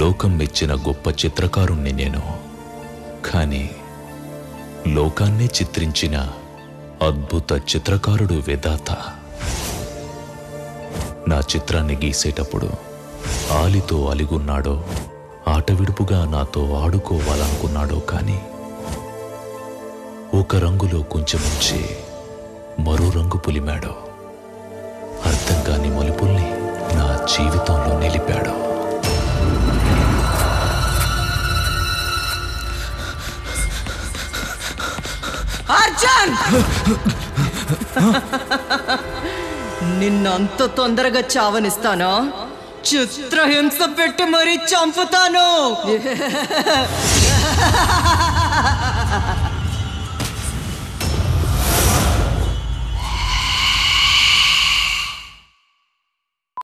లోకం మెచ్చిన గొప్ప చిత్రకారుణ్ణి నేను. కానీ లోకాన్నే చిత్రించిన అద్భుత చిత్రకారుడు వేదాత. నా చిత్రాన్ని గీసేటప్పుడు ఆలితో అలిగున్నాడో ఆట విడుపుగా నాతో ఆడుకోవాలనుకున్నాడో కానీ ఒక రంగులో కొంచెముంచి మరో రంగు పులిమాడో. అర్థం కాని మలుపుల్ని నా జీవితం అర్జున్! నిన్నంత తొందరగా చావనిస్తానా? చిత్రహింస పెట్టి మరీ చంపుతాను!